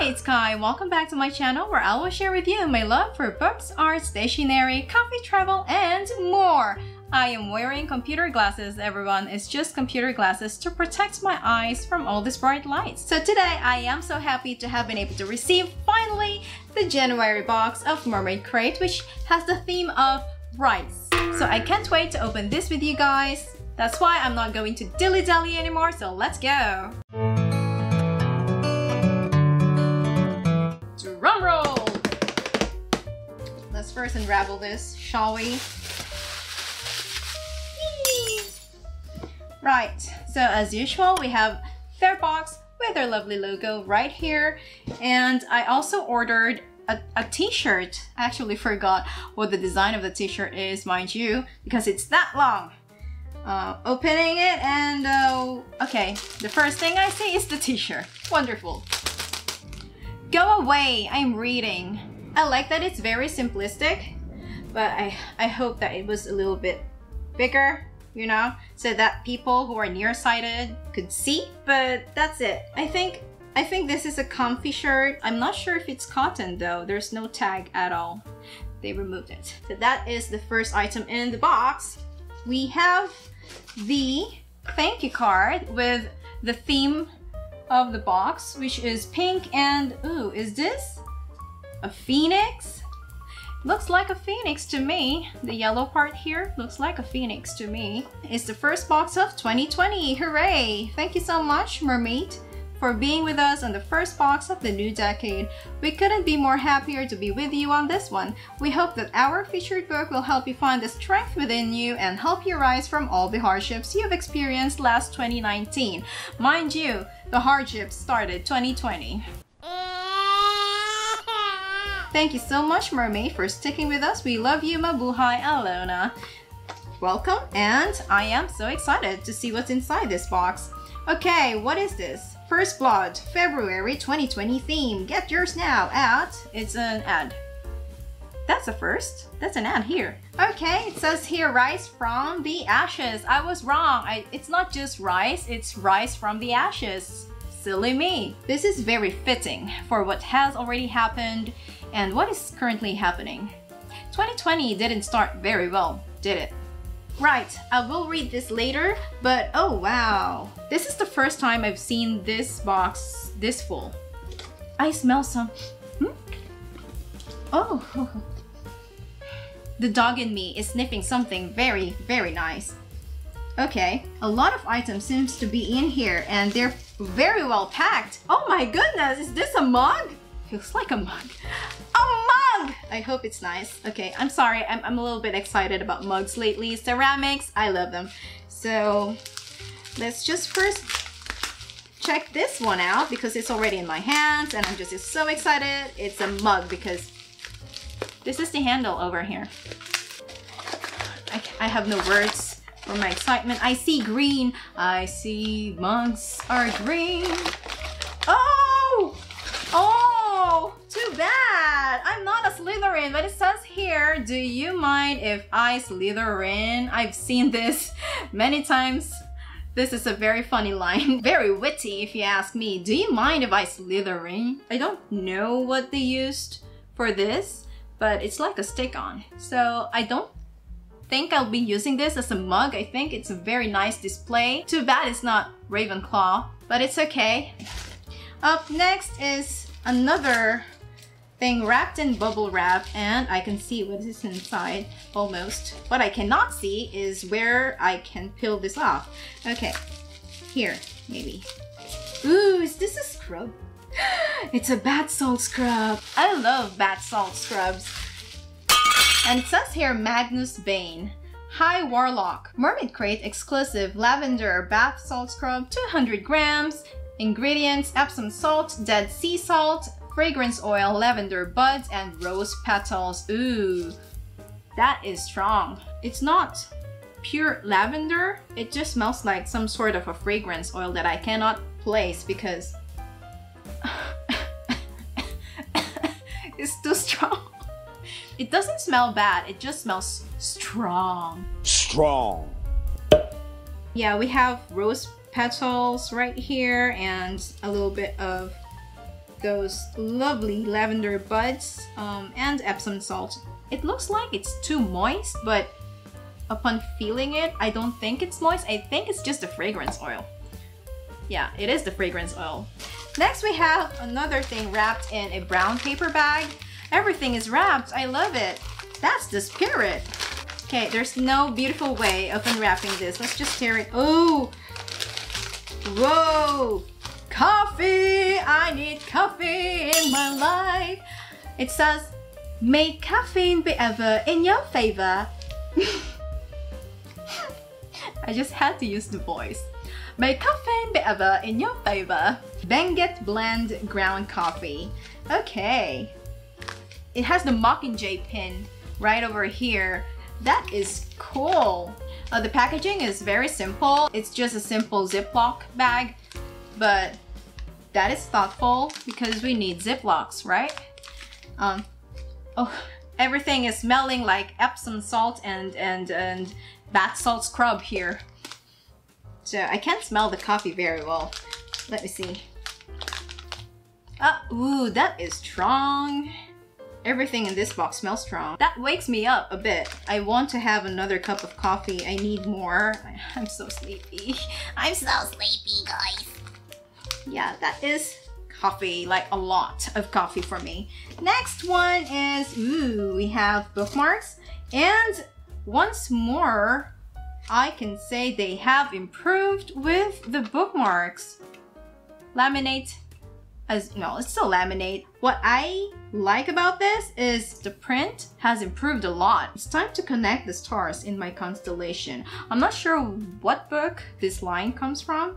Hi, it's Kai. Welcome back to my channel where I will share with you my love for books, art, stationery, coffee, travel, and more. I am wearing computer glasses, everyone. It's just computer glasses to protect my eyes from all these bright lights. So today, I am so happy to have been able to receive, finally, the January box of Mermaid Crate, which has the theme of rice. So I can't wait to open this with you guys. That's why I'm not going to dilly-dally anymore, so let's go! First unravel this, shall we? Right, so as usual, we have their box with their lovely logo right here. And I also ordered a, a t-shirt. I actually forgot what the design of the t-shirt is, mind you, because it's that long. Uh, opening it and uh, okay, the first thing I see is the t-shirt. Wonderful. Go away, I'm reading. I like that it's very simplistic, but I, I hope that it was a little bit bigger, you know, so that people who are nearsighted could see, but that's it. I think I think this is a comfy shirt. I'm not sure if it's cotton though. There's no tag at all. They removed it. So that is the first item in the box. We have the thank you card with the theme of the box, which is pink and, ooh, is this a phoenix? Looks like a phoenix to me. The yellow part here looks like a phoenix to me. It's the first box of 2020. Hooray! Thank you so much, Mermaid for being with us on the first box of the new decade. We couldn't be more happier to be with you on this one. We hope that our featured book will help you find the strength within you and help you rise from all the hardships you've experienced last 2019. Mind you, the hardships started 2020. Thank you so much, Mermaid, for sticking with us. We love you, Mabuhay Alona. Welcome, and I am so excited to see what's inside this box. Okay, what is this? First Blood, February 2020 theme. Get yours now at... It's an ad. That's a first. That's an ad here. Okay, it says here rice from the ashes. I was wrong. I, it's not just rice, it's rice from the ashes. Silly me. This is very fitting for what has already happened and what is currently happening. 2020 didn't start very well, did it? Right, I will read this later, but oh wow. This is the first time I've seen this box this full. I smell some... Hmm? Oh. The dog in me is sniffing something very, very nice. Okay, a lot of items seems to be in here and they're very well packed. Oh my goodness, is this a mug? Feels like a mug. A mug! I hope it's nice. Okay, I'm sorry, I'm, I'm a little bit excited about mugs lately. Ceramics, I love them. So let's just first check this one out because it's already in my hands and I'm just so excited. It's a mug because this is the handle over here. I, I have no words for my excitement. I see green. I see mugs are green. Oh! Oh! But it says here, do you mind if I Slytherin? I've seen this many times. This is a very funny line. very witty if you ask me. Do you mind if I Slytherin? I don't know what they used for this, but it's like a stick-on. So I don't think I'll be using this as a mug. I think it's a very nice display. Too bad it's not Ravenclaw, but it's okay. Up next is another thing wrapped in bubble wrap and I can see what is inside almost. What I cannot see is where I can peel this off. Okay, here, maybe. Ooh, is this a scrub? it's a bath salt scrub. I love bath salt scrubs. And it says here Magnus Bane. High Warlock. Mermaid Crate exclusive lavender bath salt scrub 200 grams. Ingredients Epsom salt, dead sea salt, fragrance oil, lavender buds, and rose petals. Ooh, that is strong. It's not pure lavender. It just smells like some sort of a fragrance oil that I cannot place because it's too strong. It doesn't smell bad, it just smells strong. Strong. Yeah, we have rose petals right here and a little bit of those lovely lavender buds um, and Epsom salt. It looks like it's too moist, but upon feeling it, I don't think it's moist. I think it's just the fragrance oil. Yeah, it is the fragrance oil. Next, we have another thing wrapped in a brown paper bag. Everything is wrapped. I love it. That's the spirit. Okay, there's no beautiful way of unwrapping this. Let's just tear it. Oh! Whoa! Coffee! I need coffee in my life. It says, May caffeine be ever in your favor. I just had to use the voice. May caffeine be ever in your favor. Benguet Blend Ground Coffee. Okay. It has the Mockingjay pin right over here. That is cool. Uh, the packaging is very simple. It's just a simple Ziploc bag, but that is thoughtful because we need Ziplocs, right? Um, oh, everything is smelling like Epsom salt and, and, and bath salt scrub here. So I can't smell the coffee very well. Let me see. Ah, ooh, that is strong. Everything in this box smells strong. That wakes me up a bit. I want to have another cup of coffee. I need more. I'm so sleepy. I'm so sleepy, guys. Yeah, that is coffee, like a lot of coffee for me. Next one is, ooh, we have bookmarks. And once more, I can say they have improved with the bookmarks. Laminate as well, it's still laminate. What I like about this is the print has improved a lot. It's time to connect the stars in my constellation. I'm not sure what book this line comes from.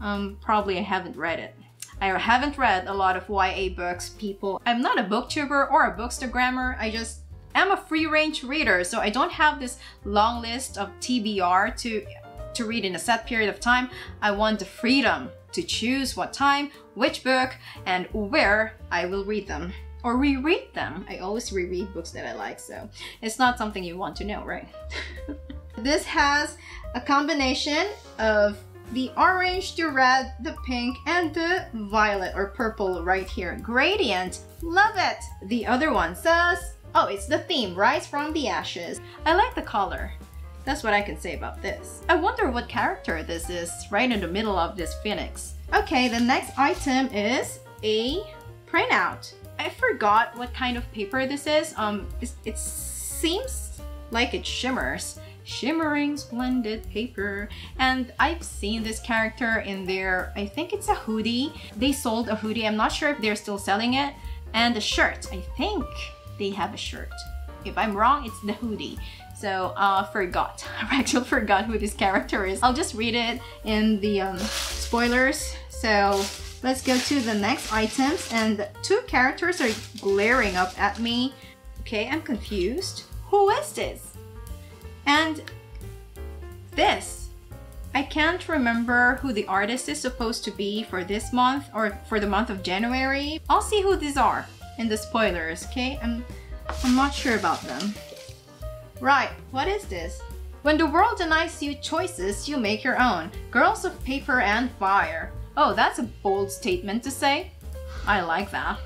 Um, probably I haven't read it. I haven't read a lot of YA books, people. I'm not a booktuber or a bookstagrammer. I just am a free-range reader, so I don't have this long list of TBR to to read in a set period of time. I want the freedom to choose what time, which book, and where I will read them. Or reread them. I always reread books that I like, so it's not something you want to know, right? this has a combination of the orange, the red, the pink, and the violet or purple right here. Gradient. Love it! The other one says, oh, it's the theme, Rise from the Ashes. I like the color. That's what I can say about this. I wonder what character this is right in the middle of this phoenix. Okay, the next item is a printout. I forgot what kind of paper this is. Um, it seems like it shimmers. Shimmering splendid paper. And I've seen this character in their, I think it's a hoodie. They sold a hoodie. I'm not sure if they're still selling it. And a shirt. I think they have a shirt. If I'm wrong, it's the hoodie. So uh, forgot. I actually forgot who this character is. I'll just read it in the um, spoilers. So let's go to the next items. And two characters are glaring up at me. Okay, I'm confused. Who is this? And this. I can't remember who the artist is supposed to be for this month or for the month of January. I'll see who these are in the spoilers, okay? I'm, I'm not sure about them. Right, what is this? When the world denies you choices, you make your own. Girls of Paper and Fire. Oh, that's a bold statement to say. I like that.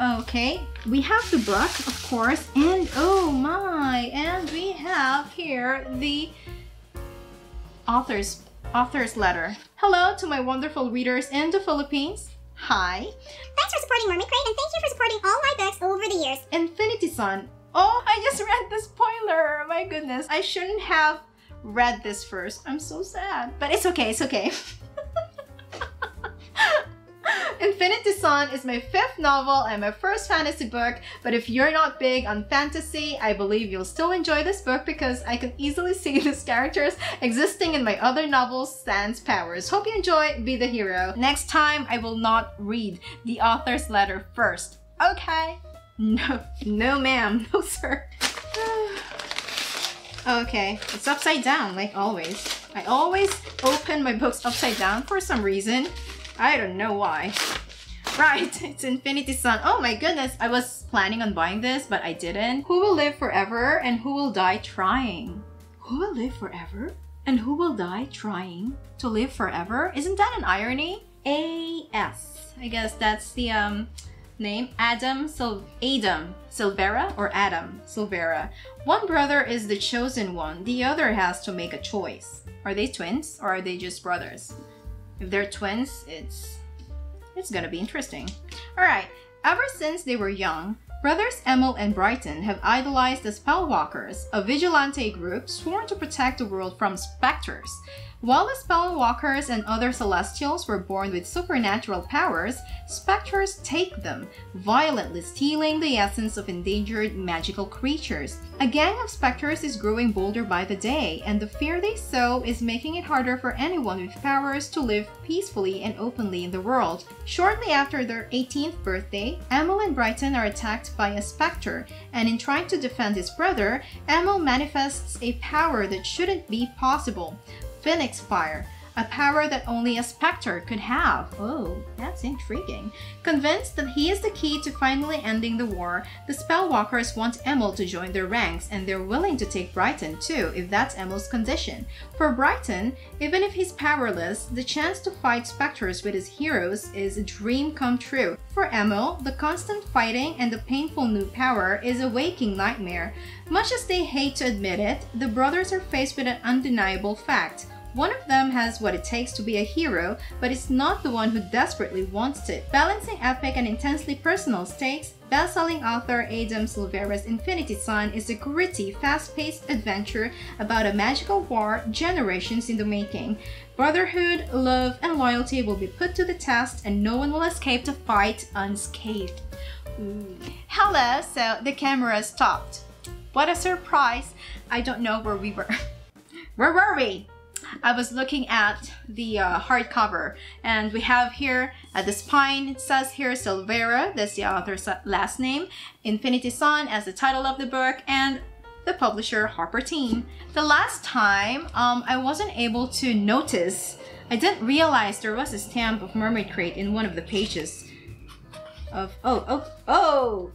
Okay, we have the book, of course, and oh my, and we have here the author's author's letter. Hello to my wonderful readers in the Philippines. Hi. Thanks for supporting Mermaid Crate and thank you for supporting all my books over the years. Infinity Son, Oh, I just read the spoiler. My goodness. I shouldn't have read this first. I'm so sad. But it's okay, it's okay. Infinity Son is my fifth novel and my first fantasy book, but if you're not big on fantasy, I believe you'll still enjoy this book because I can easily see these characters existing in my other novels sans powers. Hope you enjoy Be the Hero. Next time, I will not read the author's letter first. Okay? No, no ma'am, no sir. okay, it's upside down like always. I always open my books upside down for some reason. I don't know why. Right, it's Infinity Son. Oh my goodness, I was planning on buying this, but I didn't. Who will live forever and who will die trying? Who will live forever and who will die trying to live forever? Isn't that an irony? A.S. I guess that's the um, name. Adam Sil- Adam Silvera or Adam Silvera. One brother is the chosen one. The other has to make a choice. Are they twins or are they just brothers? If they're twins, it's it's gonna be interesting. All right. Ever since they were young, Brothers Emil and Brighton have idolized the Spellwalkers, a vigilante group sworn to protect the world from specters. While the Spellwalkers and other Celestials were born with supernatural powers, specters take them, violently stealing the essence of endangered magical creatures. A gang of specters is growing bolder by the day, and the fear they sow is making it harder for anyone with powers to live peacefully and openly in the world. Shortly after their 18th birthday, Emil and Brighton are attacked by a specter, and in trying to defend his brother, Emil manifests a power that shouldn't be possible. Phoenix Fire, a power that only a Spectre could have. Oh, that's intriguing. Convinced that he is the key to finally ending the war, the Spellwalkers want Emil to join their ranks and they're willing to take Brighton too if that's Emil's condition. For Brighton, even if he's powerless, the chance to fight specters with his heroes is a dream come true. For Emil, the constant fighting and the painful new power is a waking nightmare. Much as they hate to admit it, the brothers are faced with an undeniable fact. One of them has what it takes to be a hero, but is not the one who desperately wants it. Balancing epic and intensely personal stakes, best-selling author Adam Silvera's Infinity Son is a gritty, fast-paced adventure about a magical war generations in the making. Brotherhood, love, and loyalty will be put to the test, and no one will escape the fight unscathed. Ooh. Hello, so the camera stopped. What a surprise! I don't know where we were. where were we? I was looking at the uh, hardcover and we have here at the spine it says here Silvera that's the author's last name Infinity Son as the title of the book and the publisher Harper Teen. The last time um, I wasn't able to notice I didn't realize there was a stamp of Mermaid Crate in one of the pages of oh oh oh!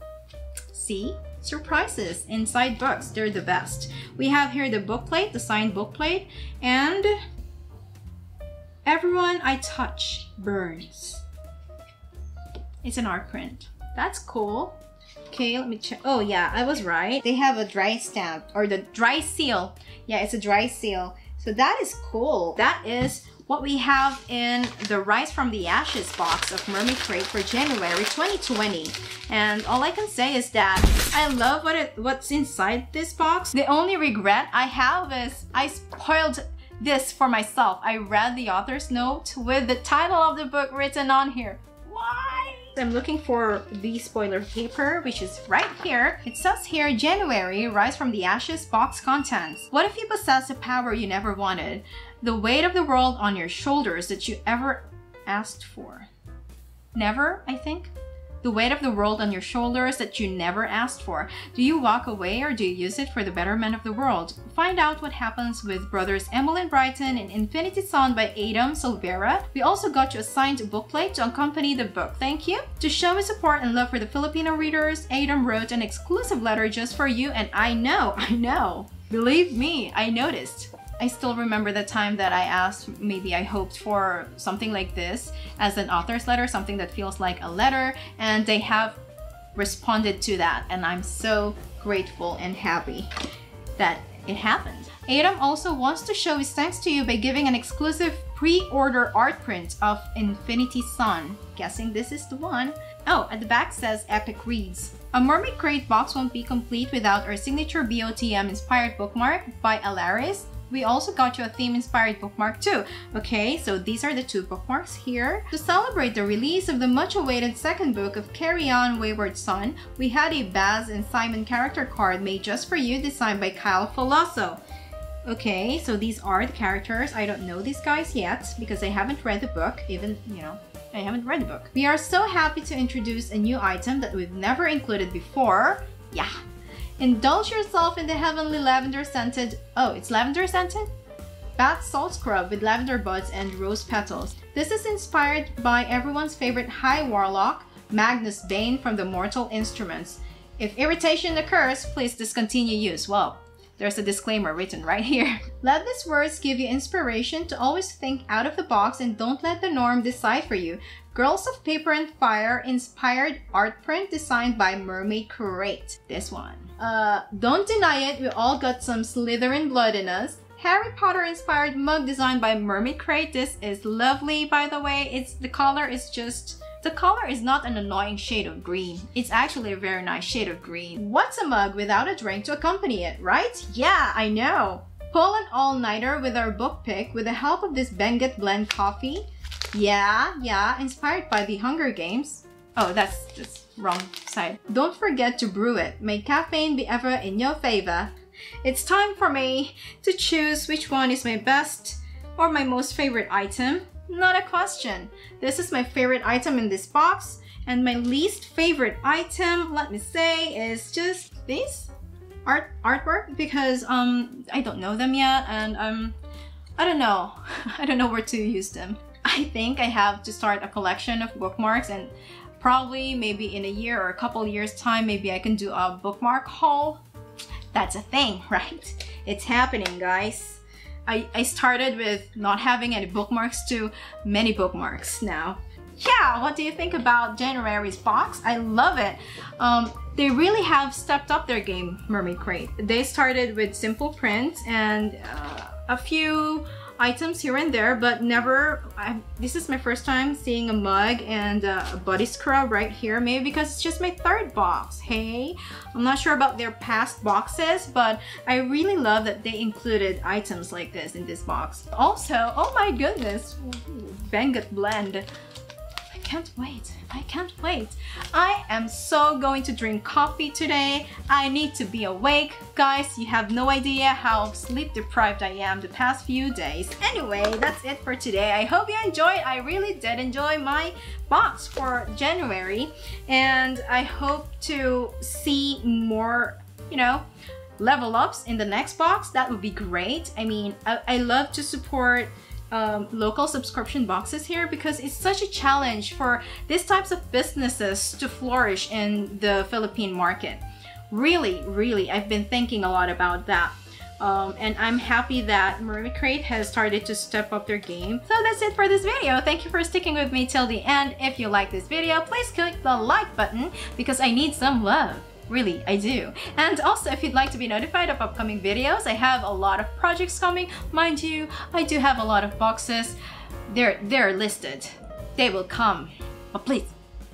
See surprises inside books. They're the best. We have here the bookplate, the signed bookplate, and everyone I touch burns. It's an art print. That's cool. Okay, let me check. Oh yeah, I was right. They have a dry stamp or the dry seal. Yeah, it's a dry seal. So that is cool. That is what we have in the Rise from the Ashes box of Mermaid Crate for January 2020. And all I can say is that I love what it, what's inside this box. The only regret I have is I spoiled this for myself. I read the author's note with the title of the book written on here. Why? I'm looking for the spoiler paper, which is right here. It says here, January, Rise from the Ashes box contents. What if you possess a power you never wanted? The weight of the world on your shoulders that you ever asked for. Never, I think? The weight of the world on your shoulders that you never asked for. Do you walk away or do you use it for the betterment of the world? Find out what happens with brothers Emil and Brighton in Infinity Son by Adam Silvera. We also got you a signed bookplate to accompany the book. Thank you. To show his support and love for the Filipino readers, Adam wrote an exclusive letter just for you and I know, I know. Believe me, I noticed. I still remember the time that I asked, maybe I hoped for something like this as an author's letter, something that feels like a letter, and they have responded to that. And I'm so grateful and happy that it happened. Adam also wants to show his thanks to you by giving an exclusive pre-order art print of Infinity Son. Guessing this is the one. Oh, at the back says Epic Reads. A Mermaid Crate box won't be complete without our signature BOTM inspired bookmark by Alaris we also got you a theme inspired bookmark too. Okay, so these are the two bookmarks here. To celebrate the release of the much awaited second book of Carry On Wayward Son, we had a Baz and Simon character card made just for you designed by Kyle Folosso. Okay, so these are the characters. I don't know these guys yet because I haven't read the book, even, you know, I haven't read the book. We are so happy to introduce a new item that we've never included before. Yeah, Indulge yourself in the heavenly lavender scented, oh, it's lavender scented? Bath salt scrub with lavender buds and rose petals. This is inspired by everyone's favorite High Warlock, Magnus Bane from the Mortal Instruments. If irritation occurs, please discontinue use. Well, There's a disclaimer written right here. Let these words give you inspiration to always think out of the box and don't let the norm decide for you. Girls of Paper and Fire inspired art print designed by Mermaid Crate. This one. Uh, don't deny it, we all got some Slytherin blood in us. Harry Potter inspired mug designed by Mermaid Crate. This is lovely by the way. It's the color is just the color is not an annoying shade of green. It's actually a very nice shade of green. What's a mug without a drink to accompany it, right? Yeah, I know. Pull an all-nighter with our book pick with the help of this Benguet blend coffee. Yeah, yeah, inspired by the Hunger Games. Oh, that's just wrong side. Don't forget to brew it. May caffeine be ever in your favor. It's time for me to choose which one is my best or my most favorite item. Not a question. This is my favorite item in this box and my least favorite item, let me say, is just this art artwork because um I don't know them yet and um I don't know. I don't know where to use them. I think I have to start a collection of bookmarks and probably maybe in a year or a couple years time maybe I can do a bookmark haul. That's a thing, right? It's happening, guys. I, I started with not having any bookmarks to many bookmarks now. Yeah, what do you think about January's box? I love it. Um, they really have stepped up their game, Mermaid Crate. They started with simple prints and uh, a few items here and there, but never, I, this is my first time seeing a mug and a body scrub right here. Maybe because it's just my third box, hey? I'm not sure about their past boxes, but I really love that they included items like this in this box. Also, oh my goodness, Benguet blend can't wait. I can't wait. I am so going to drink coffee today. I need to be awake. Guys, you have no idea how sleep deprived I am the past few days. Anyway, that's it for today. I hope you enjoyed. I really did enjoy my box for January. And I hope to see more, you know, level ups in the next box. That would be great. I mean, I, I love to support um, local subscription boxes here because it's such a challenge for these types of businesses to flourish in the Philippine market. Really, really, I've been thinking a lot about that. Um, and I'm happy that Mermaid Crate has started to step up their game. So that's it for this video. Thank you for sticking with me till the end. If you like this video, please click the like button because I need some love. Really, I do. And also, if you'd like to be notified of upcoming videos, I have a lot of projects coming. Mind you, I do have a lot of boxes. They're, they're listed. They will come. But please,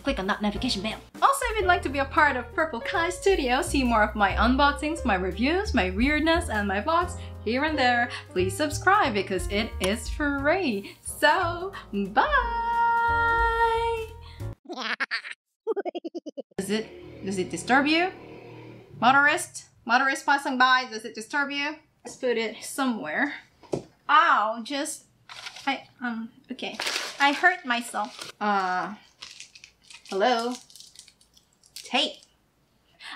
click on that notification bell. Also, if you'd like to be a part of Purple Kai Studio, see more of my unboxings, my reviews, my weirdness, and my vlogs here and there, please subscribe because it is free. So, bye! Is it does it disturb you? Motorist? Motorist passing by, does it disturb you? Let's put it somewhere. Ow, just, I, um, okay. I hurt myself. Uh, hello? Tape.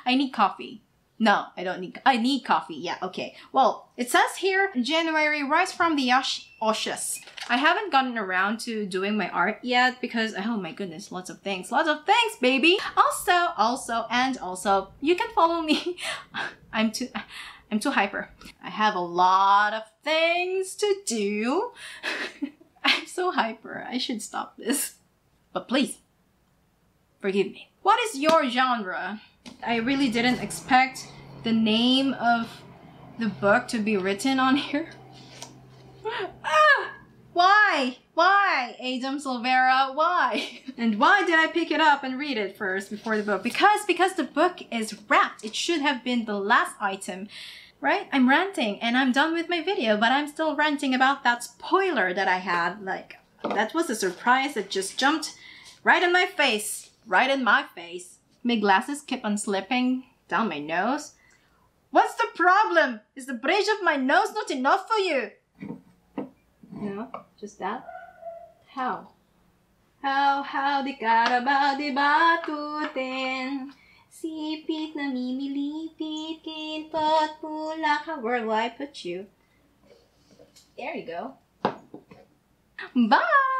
I need coffee. No, I don't need, I need coffee. Yeah, okay. Well, it says here, January, rise from the ashes. I haven't gotten around to doing my art yet because, oh my goodness, lots of things. Lots of things, baby! Also, also, and also, you can follow me. I'm too... I'm too hyper. I have a lot of things to do. I'm so hyper. I should stop this. But please, forgive me. What is your genre? I really didn't expect the name of the book to be written on here. ah! Why? Why, Adam Silvera? Why? And why did I pick it up and read it first before the book? Because because the book is wrapped. It should have been the last item. Right? I'm ranting and I'm done with my video, but I'm still ranting about that spoiler that I had. Like, that was a surprise that just jumped right in my face. Right in my face. My glasses keep on slipping down my nose. What's the problem? Is the bridge of my nose not enough for you? No, just that. How? How, how di ba di batutin? Sipit na mimilipit, kinpot pula ka. Where will I put you? There you go. Bye!